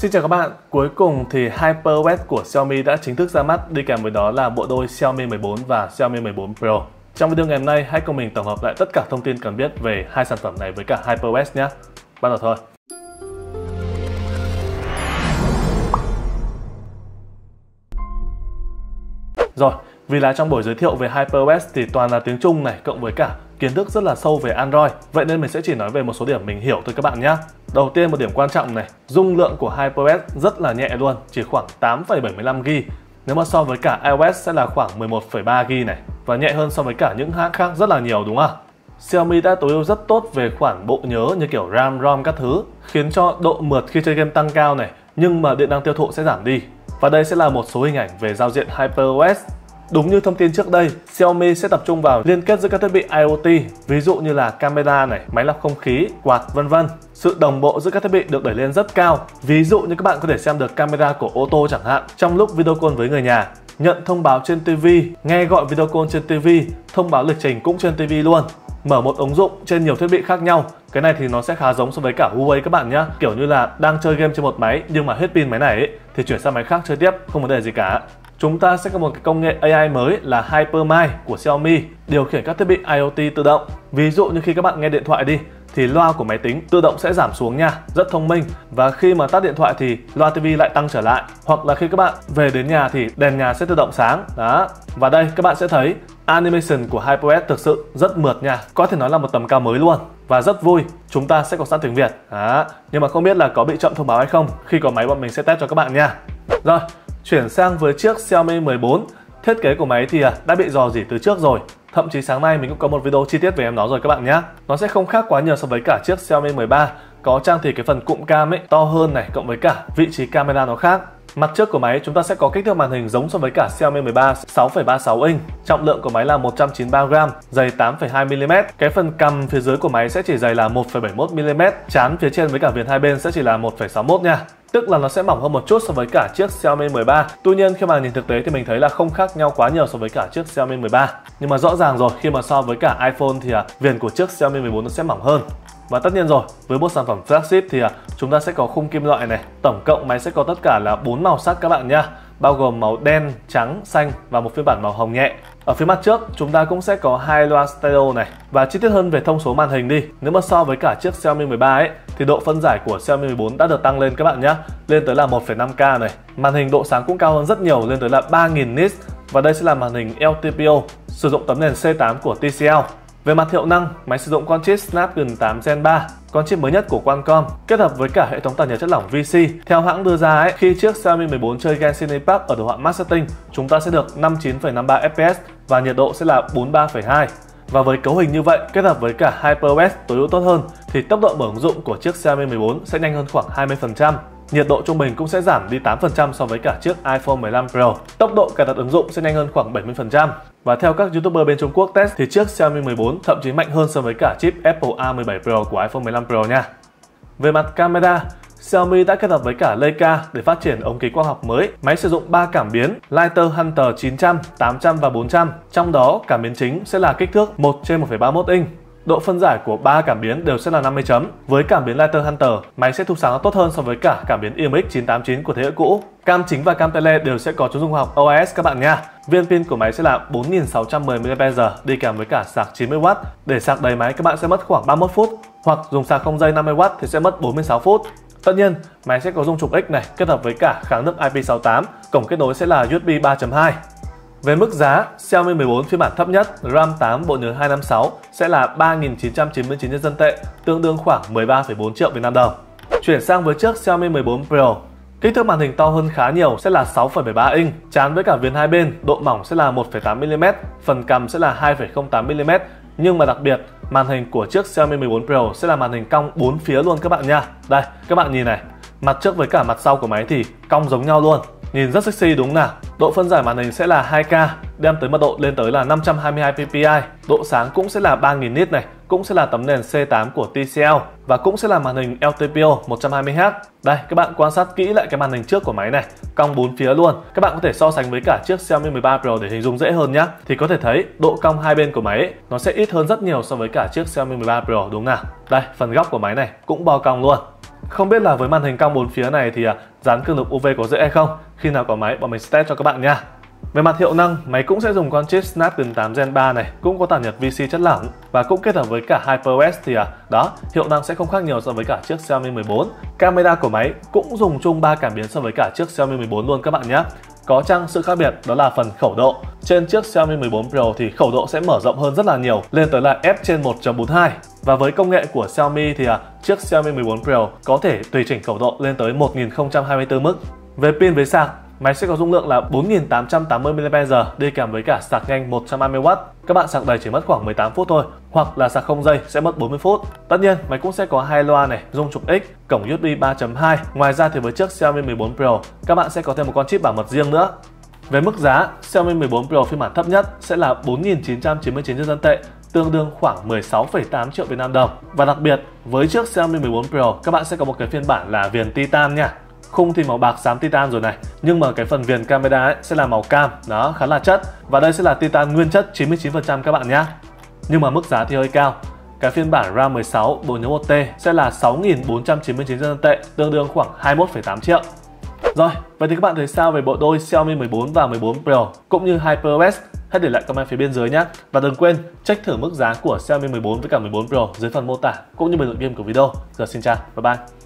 Xin chào các bạn, cuối cùng thì HyperOS của Xiaomi đã chính thức ra mắt đi kèm với đó là bộ đôi Xiaomi 14 và Xiaomi 14 Pro. Trong video ngày hôm nay, hãy cùng mình tổng hợp lại tất cả thông tin cần biết về hai sản phẩm này với cả HyperOS nhé. Bắt đầu thôi. Rồi, vì là trong buổi giới thiệu về HyperOS thì toàn là tiếng Trung này cộng với cả kiến thức rất là sâu về Android. Vậy nên mình sẽ chỉ nói về một số điểm mình hiểu thôi các bạn nhé. Đầu tiên một điểm quan trọng này, dung lượng của HyperOS rất là nhẹ luôn, chỉ khoảng 8,75 GB. Nếu mà so với cả iOS sẽ là khoảng 11,3 GB này và nhẹ hơn so với cả những hãng khác rất là nhiều đúng không? Xiaomi đã tối ưu rất tốt về khoản bộ nhớ như kiểu RAM, ROM các thứ, khiến cho độ mượt khi chơi game tăng cao này, nhưng mà điện năng tiêu thụ sẽ giảm đi. Và đây sẽ là một số hình ảnh về giao diện HyperOS Đúng như thông tin trước đây, Xiaomi sẽ tập trung vào liên kết giữa các thiết bị IoT, ví dụ như là camera này, máy lọc không khí, quạt vân vân. Sự đồng bộ giữa các thiết bị được đẩy lên rất cao. Ví dụ như các bạn có thể xem được camera của ô tô chẳng hạn trong lúc video call với người nhà, nhận thông báo trên TV, nghe gọi video call trên TV, thông báo lịch trình cũng trên TV luôn. Mở một ứng dụng trên nhiều thiết bị khác nhau. Cái này thì nó sẽ khá giống so với cả Huawei các bạn nhé kiểu như là đang chơi game trên một máy nhưng mà hết pin máy này ấy, thì chuyển sang máy khác chơi tiếp không vấn đề gì cả chúng ta sẽ có một cái công nghệ AI mới là HyperMind của Xiaomi điều khiển các thiết bị IoT tự động. Ví dụ như khi các bạn nghe điện thoại đi thì loa của máy tính tự động sẽ giảm xuống nha, rất thông minh. Và khi mà tắt điện thoại thì loa TV lại tăng trở lại. Hoặc là khi các bạn về đến nhà thì đèn nhà sẽ tự động sáng. Đó. Và đây các bạn sẽ thấy animation của HyperOS thực sự rất mượt nha. Có thể nói là một tầm cao mới luôn. Và rất vui, chúng ta sẽ có sẵn tiếng Việt. Đó. Nhưng mà không biết là có bị chậm thông báo hay không. Khi có máy bọn mình sẽ test cho các bạn nha. Rồi, Chuyển sang với chiếc Xiaomi 14, thiết kế của máy thì à, đã bị dò dỉ từ trước rồi. Thậm chí sáng nay mình cũng có một video chi tiết về em nó rồi các bạn nhé. Nó sẽ không khác quá nhiều so với cả chiếc Xiaomi 13. Có trang thì cái phần cụm cam ấy to hơn này cộng với cả vị trí camera nó khác. Mặt trước của máy chúng ta sẽ có kích thước màn hình giống so với cả Xiaomi 13 6,36 inch. Trọng lượng của máy là 193g, dày 8,2mm. Cái phần cầm phía dưới của máy sẽ chỉ dày là 1,71mm, chán phía trên với cả viền hai bên sẽ chỉ là 1,61 nha tức là nó sẽ mỏng hơn một chút so với cả chiếc Xiaomi 13. Tuy nhiên khi mà nhìn thực tế thì mình thấy là không khác nhau quá nhiều so với cả chiếc Xiaomi 13. Nhưng mà rõ ràng rồi khi mà so với cả iPhone thì à, viền của chiếc Xiaomi 14 nó sẽ mỏng hơn. Và tất nhiên rồi, với một sản phẩm flagship thì à, chúng ta sẽ có khung kim loại này. Tổng cộng máy sẽ có tất cả là 4 màu sắc các bạn nha bao gồm màu đen, trắng, xanh và một phiên bản màu hồng nhẹ. Ở phía mặt trước, chúng ta cũng sẽ có hai loa stereo này. Và chi tiết hơn về thông số màn hình đi. Nếu mà so với cả chiếc Xiaomi 13 ấy, thì độ phân giải của Xiaomi 14 đã được tăng lên các bạn nhé. Lên tới là 1,5K này. Màn hình độ sáng cũng cao hơn rất nhiều, lên tới là 3000 nits. Và đây sẽ là màn hình LTPO, sử dụng tấm nền C8 của TCL. Về mặt hiệu năng, máy sử dụng con chip Snapdragon 8 Gen 3, con chip mới nhất của Qualcomm, kết hợp với cả hệ thống tản nhiệt chất lỏng VC. Theo hãng đưa ra ấy, khi chiếc Xiaomi 14 chơi Genshin Impact ở đồ họa Max Setting, chúng ta sẽ được 59,53 FPS và nhiệt độ sẽ là 43,2. Và với cấu hình như vậy, kết hợp với cả HyperOS tối ưu tốt hơn, thì tốc độ mở ứng dụng của chiếc Xiaomi 14 sẽ nhanh hơn khoảng 20% nhiệt độ trung bình cũng sẽ giảm đi 8% so với cả chiếc iPhone 15 Pro. Tốc độ cài đặt ứng dụng sẽ nhanh hơn khoảng 70%. Và theo các YouTuber bên Trung Quốc test thì chiếc Xiaomi 14 thậm chí mạnh hơn so với cả chip Apple A17 Pro của iPhone 15 Pro nha. Về mặt camera, Xiaomi đã kết hợp với cả Leica để phát triển ống kính quang học mới. Máy sử dụng 3 cảm biến Lighter Hunter 900, 800 và 400. Trong đó, cảm biến chính sẽ là kích thước 1 trên 1,31 inch Độ phân giải của ba cảm biến đều sẽ là 50 chấm. Với cảm biến Lighter Hunter, máy sẽ thu sáng tốt hơn so với cả cảm biến IMX 989 của thế hệ cũ. Cam chính và cam tele đều sẽ có chống dung học OIS các bạn nha. Viên pin của máy sẽ là 4610 mAh đi kèm với cả sạc 90W. Để sạc đầy máy các bạn sẽ mất khoảng 31 phút hoặc dùng sạc không dây 50W thì sẽ mất 46 phút. Tất nhiên, máy sẽ có dung trục X này kết hợp với cả kháng nước IP68, cổng kết nối sẽ là USB 3.2. Về mức giá, Xiaomi 14 phiên bản thấp nhất RAM 8 bộ nhớ 256 sẽ là 3.999 nhân dân tệ, tương đương khoảng 13,4 triệu Việt Nam đồng. Chuyển sang với chiếc Xiaomi 14 Pro, Kích thước màn hình to hơn khá nhiều sẽ là 6,73 inch, chán với cả viền hai bên, độ mỏng sẽ là 1,8 mm, phần cầm sẽ là 2,08 mm, nhưng mà đặc biệt màn hình của chiếc Xiaomi 14 Pro sẽ là màn hình cong bốn phía luôn các bạn nha. Đây, các bạn nhìn này, mặt trước với cả mặt sau của máy thì cong giống nhau luôn. Nhìn rất sexy đúng nào? Độ phân giải màn hình sẽ là 2K, đem tới mật độ lên tới là 522 ppi. Độ sáng cũng sẽ là 3000 nit này, cũng sẽ là tấm nền C8 của TCL và cũng sẽ là màn hình LTPO 120Hz. Đây, các bạn quan sát kỹ lại cái màn hình trước của máy này, cong bốn phía luôn. Các bạn có thể so sánh với cả chiếc Xiaomi 13 Pro để hình dung dễ hơn nhé. Thì có thể thấy độ cong hai bên của máy ấy, nó sẽ ít hơn rất nhiều so với cả chiếc Xiaomi 13 Pro đúng nào? Đây, phần góc của máy này cũng bao cong luôn. Không biết là với màn hình cong bốn phía này thì à, dán cường lực UV có dễ hay không? Khi nào có máy bọn mình test cho các bạn nha. Về mặt hiệu năng, máy cũng sẽ dùng con chip Snapdragon 8 Gen 3 này, cũng có tản nhiệt VC chất lỏng và cũng kết hợp với cả HyperOS thì à, đó, hiệu năng sẽ không khác nhiều so với cả chiếc Xiaomi 14. Camera của máy cũng dùng chung ba cảm biến so với cả chiếc Xiaomi 14 luôn các bạn nhé. Có chăng sự khác biệt đó là phần khẩu độ. Trên chiếc Xiaomi 14 Pro thì khẩu độ sẽ mở rộng hơn rất là nhiều, lên tới là f trên 1.42. Và với công nghệ của Xiaomi thì à, chiếc Xiaomi 14 Pro có thể tùy chỉnh khẩu độ lên tới 1024 mức. Về pin với sạc, Máy sẽ có dung lượng là 4880 mAh đi kèm với cả sạc nhanh 120W. Các bạn sạc đầy chỉ mất khoảng 18 phút thôi, hoặc là sạc không dây sẽ mất 40 phút. Tất nhiên, máy cũng sẽ có hai loa này, dung trục X, cổng USB 3.2. Ngoài ra thì với chiếc Xiaomi 14 Pro, các bạn sẽ có thêm một con chip bảo mật riêng nữa. Về mức giá, Xiaomi 14 Pro phiên bản thấp nhất sẽ là 4.999 nhân dân tệ, tương đương khoảng 16,8 triệu Việt Nam đồng. Và đặc biệt, với chiếc Xiaomi 14 Pro, các bạn sẽ có một cái phiên bản là viền Titan nha khung thì màu bạc xám titan rồi này nhưng mà cái phần viền camera ấy sẽ là màu cam đó khá là chất và đây sẽ là titan nguyên chất 99% các bạn nhé nhưng mà mức giá thì hơi cao cái phiên bản RAM 16 bộ nhớ 1T sẽ là 6.499 nhân tệ tương đương khoảng 21,8 triệu rồi, vậy thì các bạn thấy sao về bộ đôi Xiaomi 14 và 14 Pro cũng như HyperOS? Hãy để lại comment phía bên dưới nhé. Và đừng quên check thử mức giá của Xiaomi 14 với cả 14 Pro dưới phần mô tả cũng như bình luận game của video. Giờ xin chào, bye bye.